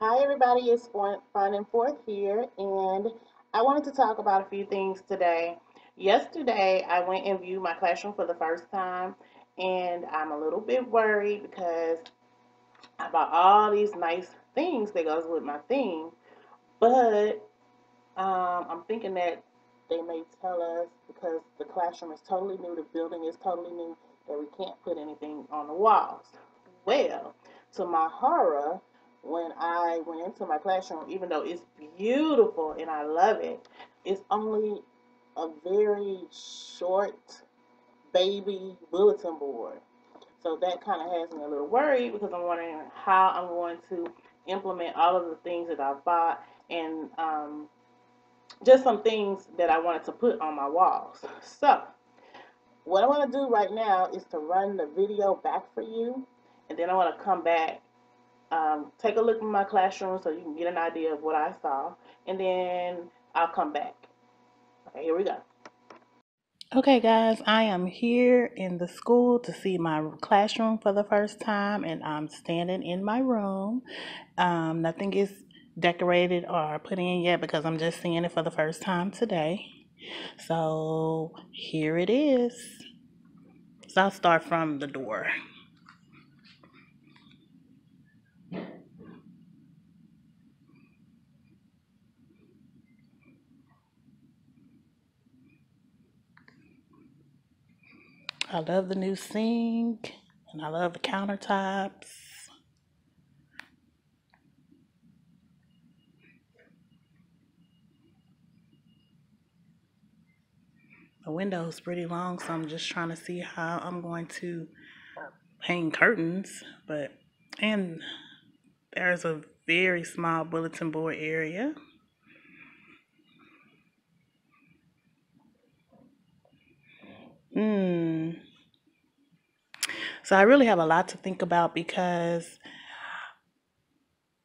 Hi everybody, it's Fun and Forth here, and I wanted to talk about a few things today. Yesterday, I went and viewed my classroom for the first time, and I'm a little bit worried because I bought all these nice things that goes with my theme, but um, I'm thinking that they may tell us because the classroom is totally new, the building is totally new, that we can't put anything on the walls. Well, to my horror, when I went into my classroom, even though it's beautiful and I love it, it's only a very short baby bulletin board. So that kind of has me a little worried because I'm wondering how I'm going to implement all of the things that I've bought and um, just some things that I wanted to put on my walls. So what I want to do right now is to run the video back for you and then I want to come back um, take a look at my classroom so you can get an idea of what I saw, and then I'll come back. Okay, here we go. Okay, guys, I am here in the school to see my classroom for the first time, and I'm standing in my room. Um, nothing is decorated or put in yet because I'm just seeing it for the first time today. So here it is. So I'll start from the door. I love the new sink and I love the countertops. The window is pretty long, so I'm just trying to see how I'm going to hang curtains. But, and there's a very small bulletin board area. Hmm. So I really have a lot to think about because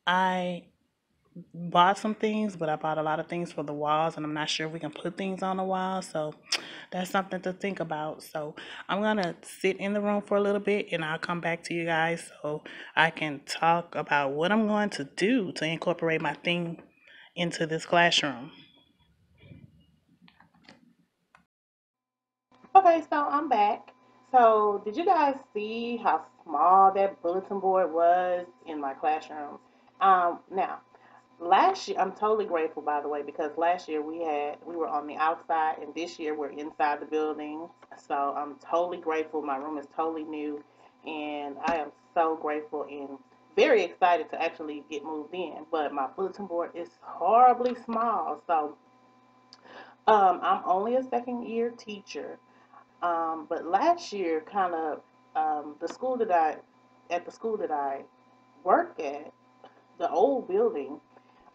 I bought some things, but I bought a lot of things for the walls, and I'm not sure if we can put things on the wall. So that's something to think about. So I'm gonna sit in the room for a little bit, and I'll come back to you guys so I can talk about what I'm going to do to incorporate my thing into this classroom. Okay, so I'm back. So did you guys see how small that bulletin board was in my classroom? Um, now, last year, I'm totally grateful, by the way, because last year we had, we were on the outside and this year we're inside the building. So I'm totally grateful. My room is totally new and I am so grateful and very excited to actually get moved in. But my bulletin board is horribly small. So um, I'm only a second year teacher. Um, but last year, kind of, um, the school that I, at the school that I work at, the old building,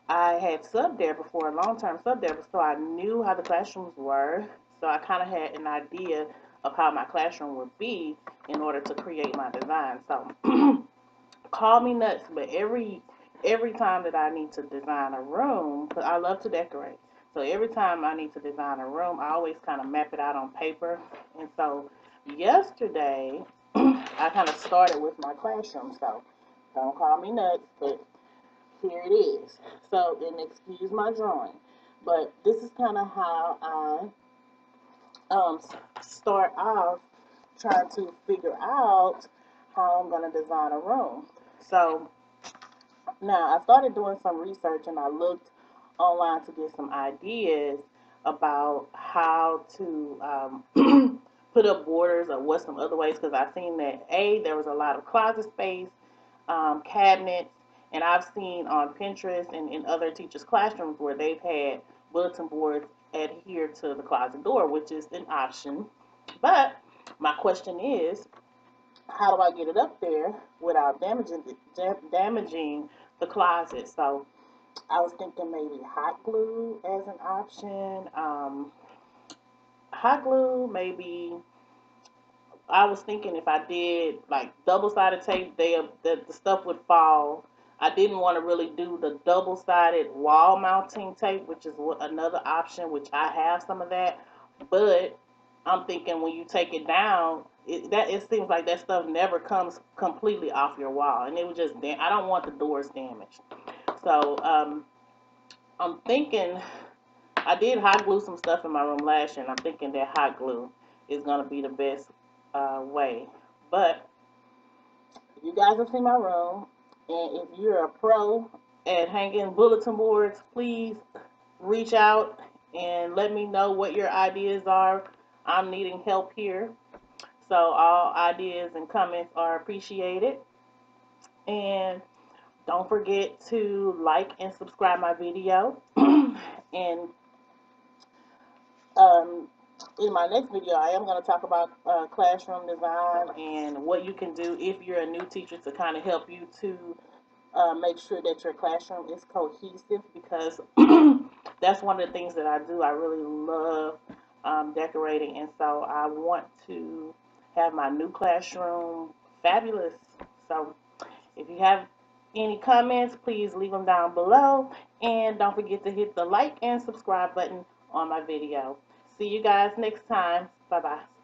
I had sub there before, a long term sub there, so I knew how the classrooms were. So I kind of had an idea of how my classroom would be in order to create my design. So call me nuts, but every every time that I need to design a room, because I love to decorate, so every time I need to design a room, I always kind of map it out on paper. And so yesterday, I kind of started with my classroom. So don't call me nuts, but here it is. So, and excuse my drawing, but this is kind of how I um, start off trying to figure out how I'm going to design a room. So now I started doing some research and I looked online to get some ideas about how to um, put up borders or what some other ways because I've seen that A, there was a lot of closet space, um, cabinets, and I've seen on Pinterest and in other teachers' classrooms where they've had bulletin boards adhere to the closet door, which is an option. But my question is, how do I get it up there without damaging damaging the closet? So I was thinking maybe hot glue as an option. Um, hot glue, maybe. I was thinking if I did like double sided tape, they the, the stuff would fall. I didn't want to really do the double sided wall mounting tape, which is another option, which I have some of that. But I'm thinking when you take it down, it, that it seems like that stuff never comes completely off your wall, and it would just I don't want the doors damaged. So um, I'm thinking I did hot glue some stuff in my room last year, and I'm thinking that hot glue is going to be the best uh, way. But you guys have seen my room, and if you're a pro at hanging bulletin boards, please reach out and let me know what your ideas are. I'm needing help here. So all ideas and comments are appreciated. And don't forget to like and subscribe my video. and um, in my next video, I am going to talk about uh, classroom design and what you can do if you're a new teacher to kind of help you to uh, make sure that your classroom is cohesive because that's one of the things that I do. I really love um, decorating, and so I want to have my new classroom fabulous. So if you have any comments, please leave them down below. And don't forget to hit the like and subscribe button on my video. See you guys next time. Bye-bye.